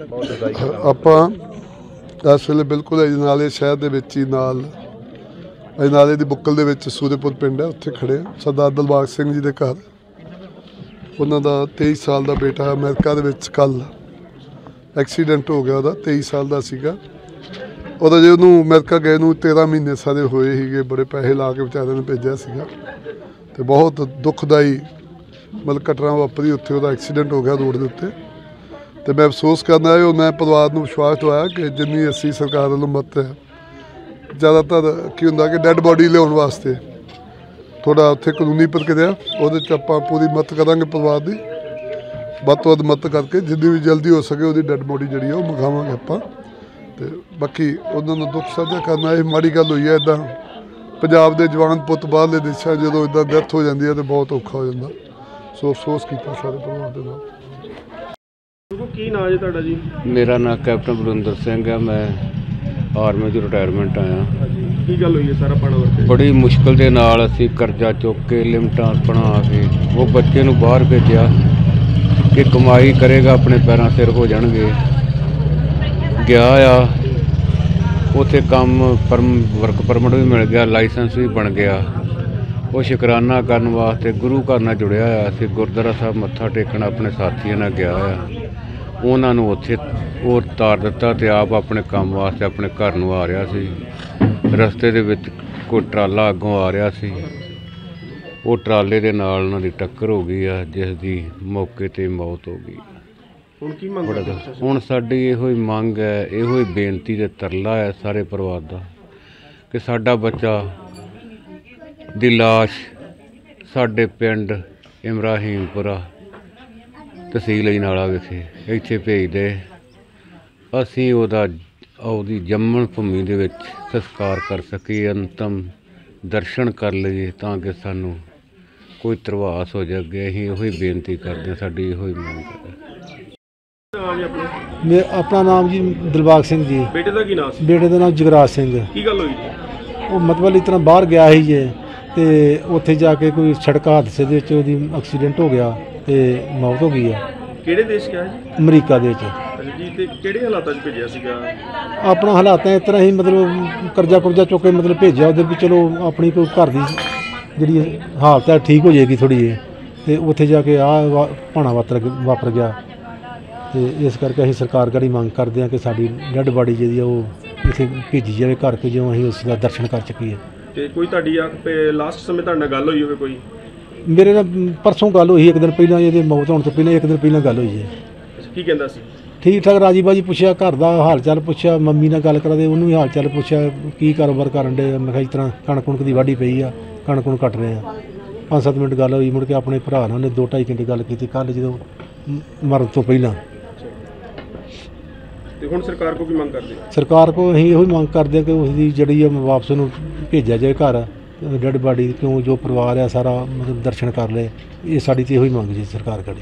ਆਪਾਂ ਇਸ ਵੇਲੇ ਬਿਲਕੁਲ ਅਜਨਾਲੇ ਸ਼ਹਿਰ ਦੇ ਵਿੱਚ ਹੀ ਨਾਲ ਅਜਨਾਲੇ ਦੀ ਬੁੱਕਲ ਦੇ ਵਿੱਚ ਸੂਰੇਪੁਰ ਪਿੰਡ ਹੈ, ਉੱਥੇ ਖੜੇ ਸਰਦਾਰ ਦਿਲਬਾਗ ਸਿੰਘ ਜੀ ਦੇ ਘਰ। ਉਹਨਾਂ ਦਾ 23 ਸਾਲ ਦਾ ਬੇਟਾ ਅਮਰੀਕਾ ਦੇ ਵਿੱਚ ਕੱਲ ਐਕਸੀਡੈਂਟ ਹੋ ਗਿਆ ਉਹਦਾ 23 ਸਾਲ ਦਾ ਸੀਗਾ। ਉਹਦਾ ਜੇ ਉਹਨੂੰ ਅਮਰੀਕਾ ਗਏ ਨੂੰ 13 ਮਹੀਨੇ ਸਾਰੇ ਹੋਏ ਸੀਗੇ, ਬੜੇ ਪੈਸੇ ਲਾ ਕੇ ਵਿਚਾਰੇ ਨੂੰ ਭੇਜਿਆ ਸੀਗਾ। ਤੇ ਬਹੁਤ ਦੁਖਦਾਈ ਮਤਲਬ ਘਟਨਾ ਵਾਪਰੀ, ਉੱਥੇ ਉਹਦਾ ਐਕਸੀਡੈਂਟ ਹੋ ਗਿਆ ਰੋਡ ਦੇ ਉੱਤੇ। ਤੇ ਮੈਂ ਅਫਸੋਸ ਕਰਨਾ ਹੈ ਉਹ ਮੈਂ ਪਰਿਵਾਰ ਨੂੰ ਵਿਸ਼ਵਾਸ ਦਵਾਇਆ ਕਿ ਜਿੰਨੀ ਅਸੀਂ ਸਰਕਾਰ ਵੱਲੋਂ ਮਦਦ ਹੈ, ਜ਼ਿਆਦਾਤਰ ਕੀ ਹੁੰਦਾ ਕਿ ਡੈੱਡ ਬੋਡੀ ਲਿਆਉਣ ਵਾਸਤੇ ਥੋੜਾ ਉੱਥੇ ਕਾਨੂੰਨੀ ਪ੍ਰਕਿਰਿਆ, ਉਹਦੇ ਚ ਆਪਾਂ ਪੂਰੀ ਮਦਦ ਕਰਾਂਗੇ ਪਰਿਵਾਰ ਦੀ। ਵੱਧ ਤੋਂ ਵੱਧ ਮਦਦ ਕਰਕੇ ਜਿੰਨੀ ਵੀ ਜਲਦੀ ਹੋ ਸਕੇ ਉਹਦੀ ਡੈੱਡ ਬੋਡੀ ਜਿਹੜੀ ਆ ਉਹ ਮੰਗਾਵਾਂਗੇ ਆਪਾਂ। ਤੇ ਬਾਕੀ ਉਹਨਾਂ ਨੂੰ ਦੁੱਖ ਸਾਂਝਾ ਕਰਨਾ, ਇਹ ਮਾੜੀ ਗੱਲ ਹੋਈ ਹੈ ਇਦਾਂ ਪੰਜਾਬ ਦੇ ਜਵਾਨ ਪੁੱਤ ਬਾਹਰਲੇ ਦੇਸ਼ਾਂ ਜਦੋਂ ਇਦਾਂ ਡੈਥ ਹੋ ਜਾਂਦੀ ਹੈ ਤੇ ਬਹੁਤ ਔਖਾ ਹੋ ਜਾਂਦਾ। ਸੋ ਅਫਸੋਸ ਕੀਤਾ ਸਾਰੇ ਪਰਿਵਾਰ ਦੇ ਨਾਲ। ਦੇਖੋ ਕੀ ਨਾਂ ਹੈ ਤੁਹਾਡਾ ਜੀ? ਮੇਰਾ ਨਾਮ ਕੈਪਟਨ ਬਲਵਿੰਦਰ ਸਿੰਘ ਹੈ ਮੈਂ ਆਰਮੀ ਤੋਂ ਰਿਟਾਇਰਮੈਂਟ ਆਇਆ। ਕੀ ਗੱਲ ਹੋਈ ਹੈ ਸਾਰਾ ਪਾਣਾ ਵਰਤੇ ਬੜੀ ਮੁਸ਼ਕਲ ਦੇ ਨਾਲ ਅਸੀਂ ਕਰਜ਼ਾ ਚੁੱਕ ਕੇ ਲਿਮਟਾਂ ਬਣਾ ਕੇ ਉਹ ਬੱਚੇ ਨੂੰ ਬਾਹਰ ਭੇਜਿਆ ਕਿ ਕਮਾਈ ਕਰੇਗਾ ਆਪਣੇ ਪੈਰਾਂ ਸਿਰ ਹੋ ਜਾਣਗੇ। ਗਿਆ ਆ ਉਥੇ ਕੰਮ ਪਰਮ ਵਰਕ ਪਰਮਿਟ ਵੀ ਮਿਲ ਗਿਆ ਲਾਇਸੈਂਸ ਵੀ ਬਣ ਗਿਆ। ਉਹ ਸ਼ੁਕਰਾਨਾ ਕਰਨ ਵਾਸਤੇ ਗੁਰੂ ਘਰ ਨਾਲ ਜੁੜਿਆ ਆ ਸੀ ਗੁਰਦੁਆਰਾ ਸਾਹਿਬ ਮੱਥਾ ਟੇਕਣ ਆਪਣੇ ਸਾਥੀਆਂ ਨਾਲ ਗਿਆ ਆ ਉਹਨਾਂ ਨੂੰ ਉੱਥੇ ਉਹ ਤਾਰ ਦਿੱਤਾ ਤੇ ਆਪ ਆਪਣੇ ਕੰਮ ਵਾਸਤੇ ਆਪਣੇ ਘਰ ਨੂੰ ਆ ਰਿਹਾ ਸੀ। ਰਸਤੇ ਦੇ ਵਿੱਚ ਕੋਈ ਟਰਾਲਾ ਅੱਗੋਂ ਆ ਰਿਹਾ ਸੀ। ਉਹ ਟਰਾਲੇ ਦੇ ਨਾਲ ਉਹਨਾਂ ਦੀ ਟੱਕਰ ਹੋ ਗਈ ਆ ਜਿਸ ਦੀ ਮੌਕੇ ਤੇ ਮੌਤ ਹੋ ਗਈ। ਹੁਣ ਕੀ ਮੰਗ ਕਰਦੇ। ਹੁਣ ਸਾਡੀ ਇਹੋ ਹੀ ਮੰਗ ਹੈ ਇਹੋ ਹੀ ਬੇਨਤੀ ਤੇ ਤਰਲਾ ਹੈ ਸਾਰੇ ਪਰਿਵਾਰ ਦਾ ਕਿ ਸਾਡਾ ਬੱਚਾ ਦੀ ਲਾਸ਼ ਸਾਡੇ ਪਿੰਡ ਇਮਰਾਹੀਮਪੁਰਾ ਤਹਿਸੀਲ ਅਜਨਾਲਾ ਵਿਖੇ ਇੱਥੇ ਭੇਜ ਦੇ ਅਸੀਂ ਉਹਦਾ ਉਹਦੀ ਜੰਮਣ ਭੂਮੀ ਦੇ ਵਿੱਚ ਸੰਸਕਾਰ ਕਰ ਸਕੀਏ ਅੰਤਮ ਦਰਸ਼ਨ ਕਰ ਲਈਏ ਤਾਂ ਕਿ ਸਾਨੂੰ ਕੋਈ ਤਰਵਾਸ ਹੋ ਜਾਵੇ ਅਸੀਂ ਉਹੀ ਬੇਨਤੀ ਕਰਦੇ ਹਾਂ ਸਾਡੀ ਇਹੋ ਹੀ ਮੰਗ ਹੈ। ਨਾਂ ਜੀ ਆਪਣਾ ਮੇ ਆਪਣਾ ਨਾਮ ਜੀ ਦਿਲਬਾਗ ਸਿੰਘ ਜੀ। ਬੇਟੇ ਦਾ ਕੀ ਨਾਂ ਸੀ? ਬੇਟੇ ਦਾ ਨਾਮ ਜਗਰਾਜ ਸਿੰਘ। ਕੀ ਗੱਲ ਹੋਈ? ਜੀ ਉਹ ਮਤਲਬ ਇਸ ਤਰ੍ਹਾਂ ਬਾਹਰ ਗਿਆ ਸੀ ਜੇ ਤੇ ਉੱਥੇ ਜਾ ਕੇ ਕੋਈ ਸੜਕ ਹਾਦਸੇ ਦੇ ਵਿੱਚ ਉਹਦੀ ਐਕਸੀਡੈਂਟ ਹੋ ਗਿਆ। ਤੇ ਮੌਤ ਹੋ ਗਈ ਆ। ਕਿਹੜੇ ਦੇਸ਼ ਗਿਆ ਜੀ? ਅਮਰੀਕਾ ਦੇ ਵਿੱਚ। ਜੀ ਤੇ ਕਿਹੜੇ ਹਾਲਾਤਾਂ 'ਚ ਭੇਜਿਆ ਸੀਗਾ? ਆਪਣਾ ਹਾਲਾਤਾਂ ਇਸ ਤਰ੍ਹਾਂ ਹੀ ਮਤਲਬ ਕਰਜ਼ਾ ਕੁਰਜ਼ਾ ਚੁੱਕ ਕੇ ਮਤਲਬ ਭੇਜਿਆ ਉਹਦੇ ਵੀ ਚਲੋ ਆਪਣੀ ਕੋਈ ਘਰ ਦੀ ਜਿਹੜੀ ਹਾਲਤ ਹੈ ਠੀਕ ਹੋ ਜਾਏਗੀ ਥੋੜੀ ਜਿਹੀ। ਤੇ ਉੱਥੇ ਜਾ ਕੇ ਆ ਭਾਣਾ ਵਾਪਰ ਵਾਪਰ ਗਿਆ। ਤੇ ਇਸ ਕਰਕੇ ਅਸੀਂ ਸਰਕਾਰ ਕਰੀ ਮੰਗ ਕਰਦੇ ਹਾਂ ਕਿ ਸਾਡੀ ਡੈੱਡ ਬਾਡੀ ਜਿਹੜੀ ਆ ਉਹ ਇੱਥੇ ਭੇਜੀ ਜਾਵੇ ਘਰ ਕਿ ਜਿਉਂ ਅਸੀਂ ਉਸ ਦਾ ਦਰਸ਼ਨ ਕਰ ਸਕੀਏ। ਤੇ ਕੋਈ ਤੁਹਾਡੀ ਲਾਸਟ ਸਮੇਂ ਤੁਹਾਡੇ ਨਾਲ ਗੱਲ ਹੋਈ ਹੋਵੇ ਕੋਈ? ਮੇਰੇ ਨਾਲ ਪਰਸੋਂ ਗੱਲ ਹੋਈ ਇੱਕ ਦਿਨ ਪਹਿਲਾਂ ਇਹਦੇ ਮੌਤ ਹੋਣ ਤੋਂ ਪਹਿਲਾਂ ਇੱਕ ਦਿਨ ਪਹਿਲਾਂ ਗੱਲ ਹੋਈ ਹੈ। ਕੀ ਕਹਿੰਦਾ ਸੀ? ਠੀਕ ਠਾਕ ਰਾਜੀ ਬਾਜੀ ਪੁੱਛਿਆ ਘਰ ਦਾ ਹਾਲ ਚਾਲ ਪੁੱਛਿਆ ਮੰਮੀ ਨਾਲ ਗੱਲ ਕਰਾਦੇ ਉਹਨੂੰ ਵੀ ਹਾਲ ਚਾਲ ਪੁੱਛਿਆ ਕੀ ਕਾਰੋਬਾਰ ਕਰਨ ਦੇ ਮੈਂ ਕਿਹਾ ਇਸ ਤਰ੍ਹਾਂ ਕਣਕ ਕੁਣਕ ਦੀ ਵਾਢੀ ਪਈ ਆ ਕਣਕ ਨੂੰ ਕੱਟ ਰਹੇ ਆ। ਪੰਜ ਸੱਤ ਮਿੰਟ ਗੱਲ ਹੋਈ ਮੁੜ ਕੇ ਆਪਣੇ ਭਰਾ ਨਾਲ ਉਹਨੇ ਦੋ ਢਾਈ ਘੰਟੇ ਗੱਲ ਕੀਤੀ ਕੱਲ ਜਦੋਂ ਮਰਨ ਤੋਂ ਪਹਿਲਾਂ। ਤੇ ਹੁਣ ਸਰਕਾਰ ਕੋ ਕੀ ਮੰਗ ਕਰਦੇ? ਸਰਕਾਰ ਕੋਲ ਅਸੀਂ ਇਹੋ ਹੀ ਮੰਗ ਕਰਦੇ ਹਾਂ ਕਿ ਉਸ ਦੀ ਜਿਹੜੀ ਆ ਵਾਪਸ ਨੂੰ ਭੇਜਿਆ ਜਾਏ ਘਰ। ਡੈਡ ਬਾਡੀ ਕਿਉਂ ਜੋ ਪਰਿਵਾਰ ਆ ਸਾਰਾ ਮਤਲਬ ਦਰਸ਼ਨ ਕਰ ਲਏ, ਇਹ ਸਾਡੀ ਤੇ ਇਹੋ ਹੀ ਮੰਗ ਜੀ ਸਰਕਾਰ ਕੜੀ